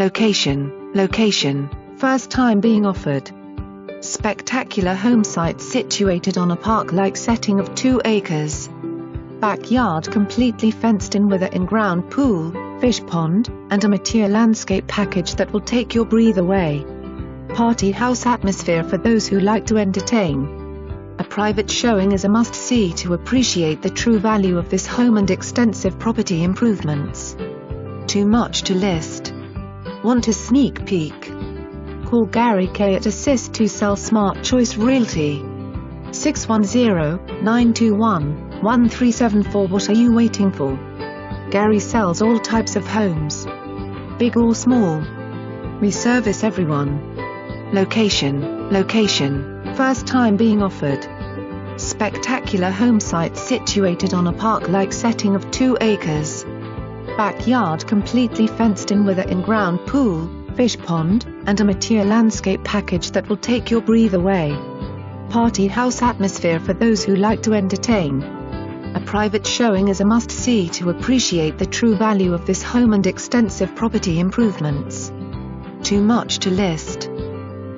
location, location, first time being offered. Spectacular home site situated on a park-like setting of 2 acres. Backyard completely fenced in with an in-ground pool, fish pond, and a mature landscape package that will take your breath away. Party house atmosphere for those who like to entertain. A private showing is a must-see to appreciate the true value of this home and extensive property improvements. Too much to list. Want a sneak peek? Call Gary K at Assist2Sell Smart Choice Realty. 610-921-1374 What are you waiting for? Gary sells all types of homes. Big or small. We service everyone. Location, location, first time being offered. Spectacular home site situated on a park-like setting of 2 acres. Backyard completely fenced in with an in-ground pool, fish pond, and a mature landscape package that will take your breath away. Party house atmosphere for those who like to entertain. A private showing is a must-see to appreciate the true value of this home and extensive property improvements. Too much to list.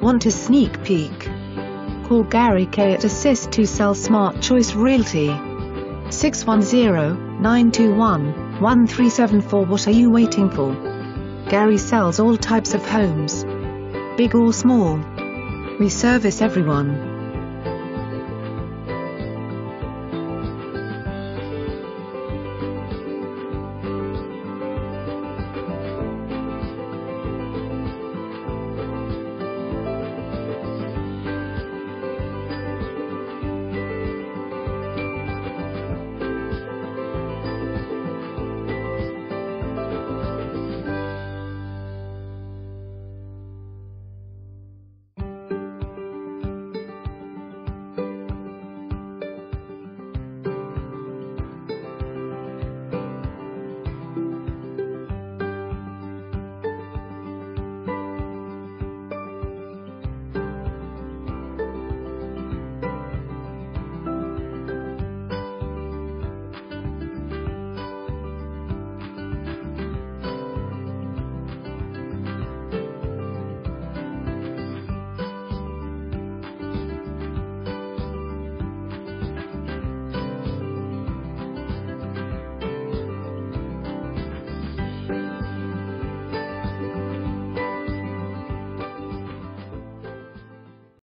Want a sneak peek? Call Gary K at Assist2Sell Smart Choice Realty. 610-921-1374 What are you waiting for? Gary sells all types of homes. Big or small. We service everyone.